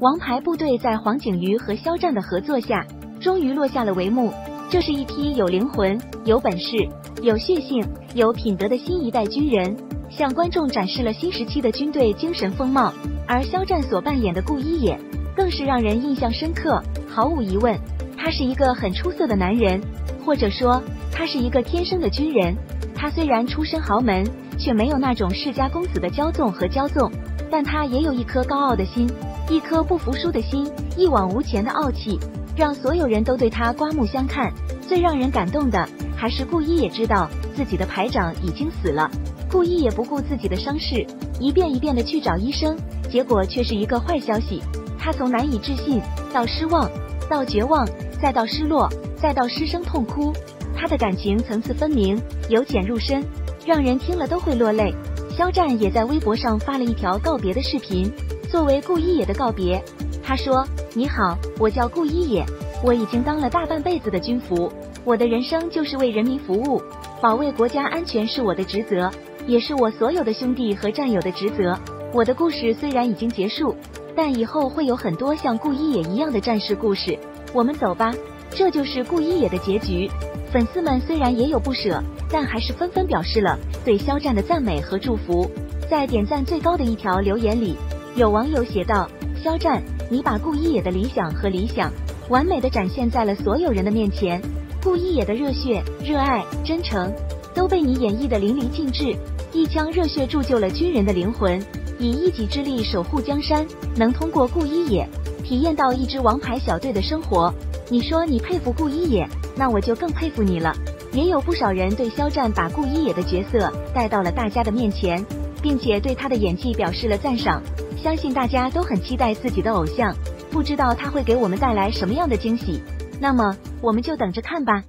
王牌部队在黄景瑜和肖战的合作下，终于落下了帷幕。这是一批有灵魂、有本事、有血性、有品德的新一代军人，向观众展示了新时期的军队精神风貌。而肖战所扮演的顾一野，更是让人印象深刻。毫无疑问，他是一个很出色的男人，或者说，他是一个天生的军人。他虽然出身豪门，却没有那种世家公子的骄纵和骄纵，但他也有一颗高傲的心。一颗不服输的心，一往无前的傲气，让所有人都对他刮目相看。最让人感动的，还是顾一也知道自己的排长已经死了，顾一也不顾自己的伤势，一遍一遍的去找医生，结果却是一个坏消息。他从难以置信到失望，到绝望，再到失落，再到失声痛哭，他的感情层次分明，由浅入深，让人听了都会落泪。肖战也在微博上发了一条告别的视频。作为顾一野的告别，他说：“你好，我叫顾一野，我已经当了大半辈子的军服，我的人生就是为人民服务，保卫国家安全是我的职责，也是我所有的兄弟和战友的职责。我的故事虽然已经结束，但以后会有很多像顾一野一样的战士故事。我们走吧，这就是顾一野的结局。”粉丝们虽然也有不舍，但还是纷纷表示了对肖战的赞美和祝福。在点赞最高的一条留言里。有网友写道：“肖战，你把顾一野的理想和理想完美的展现在了所有人的面前。顾一野的热血、热爱、真诚都被你演绎的淋漓尽致。一腔热血铸就了军人的灵魂，以一己之力守护江山。能通过顾一野体验到一支王牌小队的生活，你说你佩服顾一野，那我就更佩服你了。”也有不少人对肖战把顾一野的角色带到了大家的面前，并且对他的演技表示了赞赏。相信大家都很期待自己的偶像，不知道他会给我们带来什么样的惊喜。那么，我们就等着看吧。